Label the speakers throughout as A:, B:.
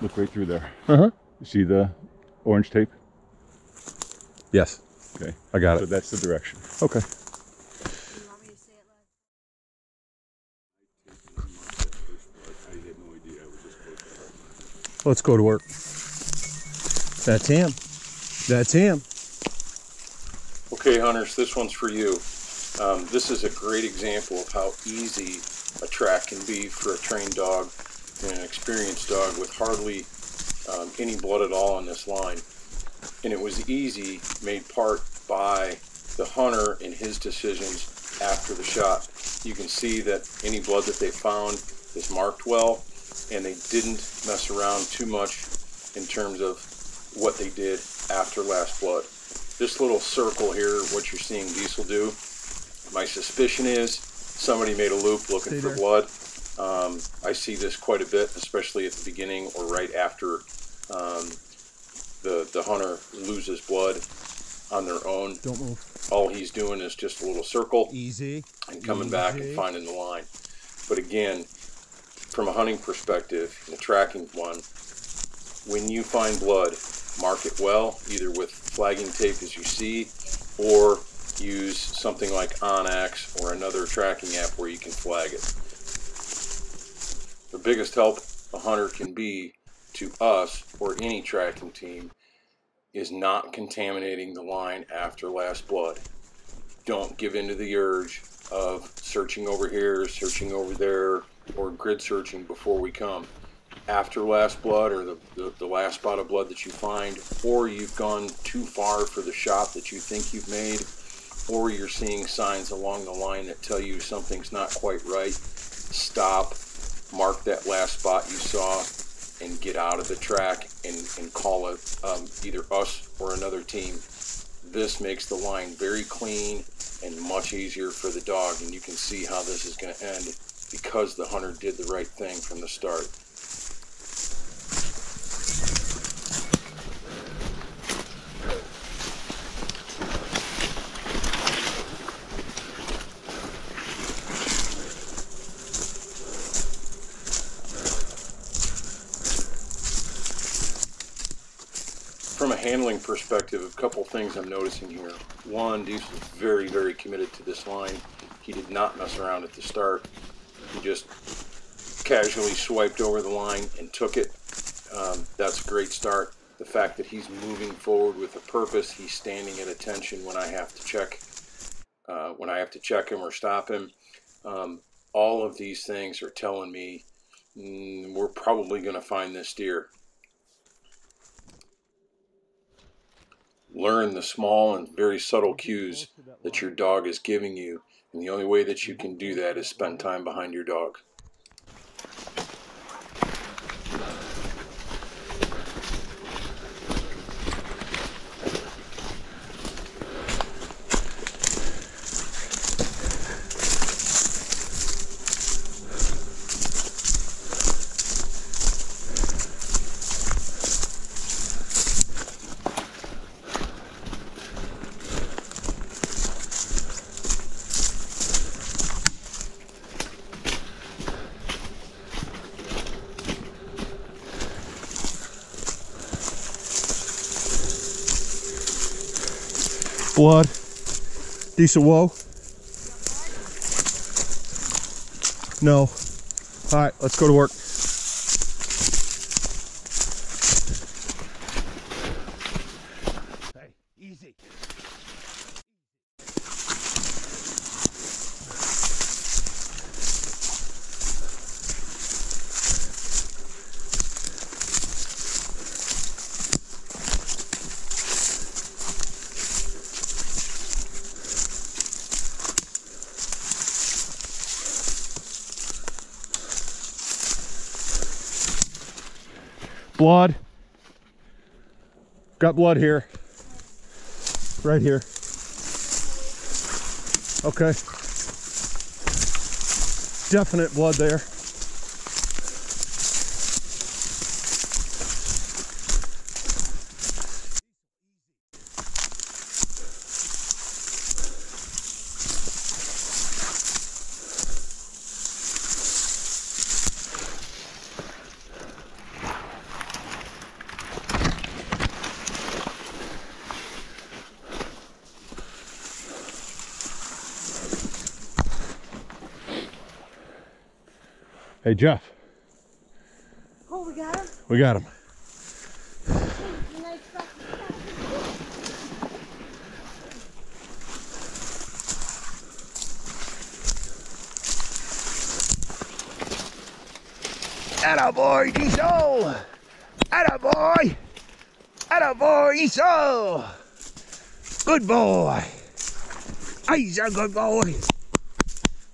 A: Look right through there.
B: Uh huh.
A: You see the orange tape?
B: Yes,
A: Okay.
B: I got
A: So
B: it.
A: that's the direction.
B: Okay.
C: You want me to say it loud?
A: I had no idea. I was just
B: Let's go to work. That's him. That's him.
D: Okay, hunters, this one's for you. Um, this is a great example of how easy a track can be for a trained dog and an experienced dog with hardly um, any blood at all on this line. And it was easy, made part by the hunter and his decisions after the shot. You can see that any blood that they found is marked well, and they didn't mess around too much in terms of what they did after last blood this little circle here, what you're seeing Diesel do, my suspicion is somebody made a loop looking for blood. Um, I see this quite a bit, especially at the beginning or right after um, the the hunter loses blood on their own.
B: Don't move.
D: All he's doing is just a little circle
B: Easy.
D: and coming back and finding the line. But again, from a hunting perspective and a tracking one, when you find blood, mark it well, either with flagging tape as you see, or use something like onX or another tracking app where you can flag it. The biggest help a hunter can be to us or any tracking team is not contaminating the line after last blood don't give in to the urge of searching over here, searching over there, or grid searching before we come. After last blood or the, the, the last spot of blood that you find, or you've gone too far for the shot that you think you've made, or you're seeing signs along the line that tell you something's not quite right, stop, mark that last spot you saw, and get out of the track and, and call it um, either us or another team. This makes the line very clean and much easier for the dog and you can see how this is going to end because the hunter did the right thing from the start from a handling perspective, a couple things I'm noticing here. One, Diesel's very, very committed to this line. He did not mess around at the start. He just casually swiped over the line and took it. Um, that's a great start. The fact that he's moving forward with a purpose, he's standing at attention when I have to check, uh, when I have to check him or stop him. Um, all of these things are telling me mm, we're probably going to find this deer. Learn the small and very subtle cues that your dog is giving you. And the only way that you can do that is spend time behind your dog.
B: Blood. decent whoa. No. All right, let's go to work. Blood. Got blood here. Right here. Okay. Definite blood there.
D: Hey, Jeff,
C: Oh, we got him.
D: we got him.
C: Nice
D: Atta boy, Diesel! Atta boy! Atta boy, Diesel! Good boy! He's a good boy!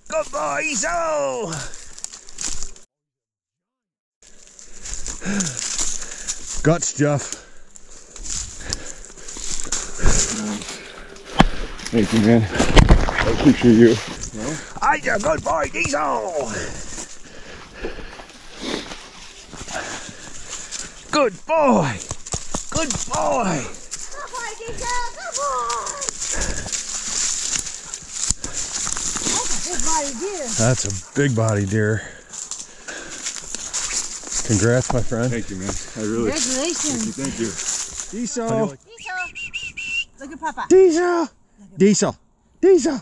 D: Good boy, Diesel! Guts, Jeff.
A: Thank you, man. I appreciate you.
D: He's a good boy, Diesel! Good boy! Good boy!
C: Good boy, Diesel, come on! That's a big body deer.
D: That's a big body deer. Congrats, my friend.
A: Thank you, man. I really
C: Congratulations. thank you.
A: Thank you.
D: Diesel!
C: Diesel. Look at Papa.
D: Diesel! Diesel! Diesel!